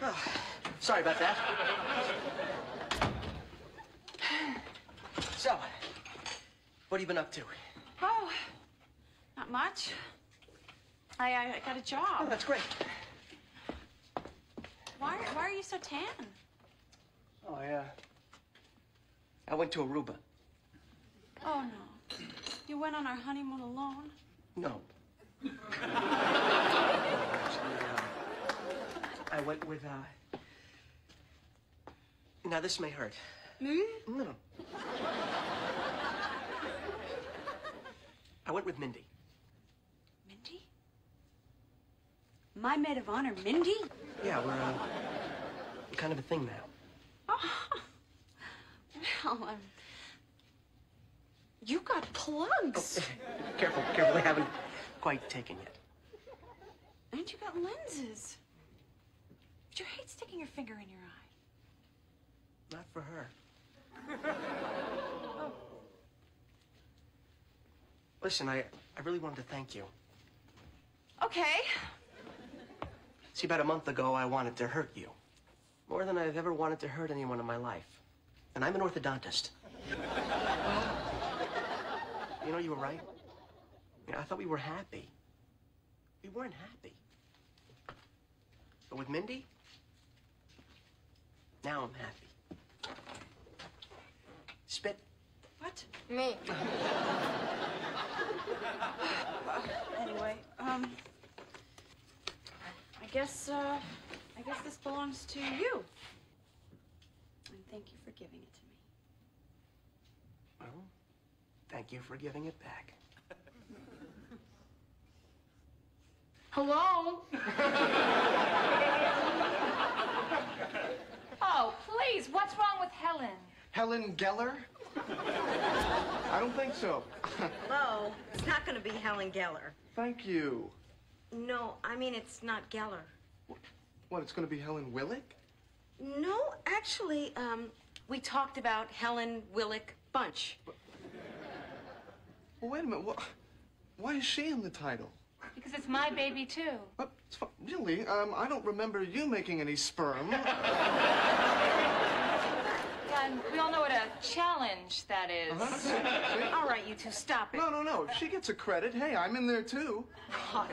Sorry about that. So, what have you been up to? Oh, not much. I, I, I got a job. Oh, that's great. Why, why are you so tan? Oh, uh, I went to Aruba. Oh, no. You went on our honeymoon alone? No. I went with, uh... Now, this may hurt. Me? No, no. I went with Mindy. Mindy? My maid of honor, Mindy? Yeah, we're, uh, kind of a thing now. Oh, well, um, you got plugs. careful, careful. They haven't quite taken yet. And you got lenses. But you hate sticking your finger in your eye. Not for her. Oh. Listen, I, I really wanted to thank you. Okay. See, about a month ago, I wanted to hurt you. More than I've ever wanted to hurt anyone in my life. And I'm an orthodontist. you know, you were right. You know, I thought we were happy. We weren't happy. But with Mindy, now I'm happy. Spit. What? Me. Anyway, um, I guess, uh, I guess this belongs to you. And thank you for giving it to me. Well, thank you for giving it back. Hello? Oh, please, what's wrong with Helen? Helen Geller? I don't think so. Hello, it's not going to be Helen Geller. Thank you. No, I mean it's not Geller. What, it's going to be Helen Willick? No, actually, um, we talked about Helen Willick Bunch. Well, wait a minute. What, why is she in the title? Because it's my baby, too. What, it's fu- really? Um, I don't remember you making any sperm. Yeah, and we all know what a challenge that is. Uh-huh. All right, you two, stop it. No, no, no. If she gets a credit, hey, I'm in there too. God,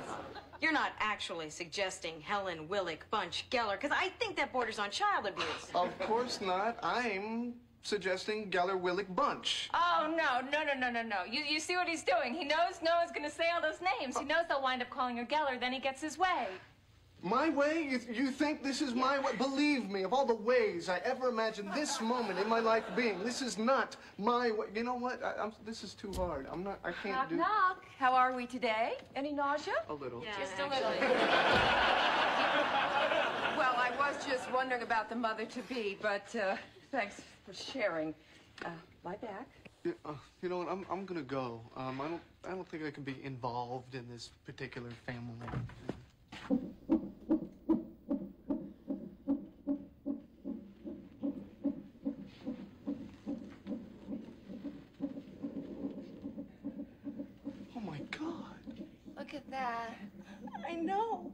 You're not actually suggesting Helen Willick Bunch Geller, because I think that borders on child abuse. Of course not. I'm suggesting Geller Willick Bunch. Oh, no, no, no, no, no, no. You, you see what he's doing. He knows no one's going to say all those names. He knows they'll wind up calling her Geller, then he gets his way. My way? You, you think this is my way? Believe me, of all the ways I ever imagined this moment in my life being, this is not my way. You know what? I, I'm, this is too hard. I'm not. I can't Knock, do. knock. How are we today? Any nausea? A little. Just a little. Well, I was just wondering about the mother-to-be, but uh, thanks for sharing. Uh, lie back. Yeah, uh, you know what? I'm, I'm gonna go. Um, I don't. I don't think I can be involved in this particular family. God! Look at that. I know.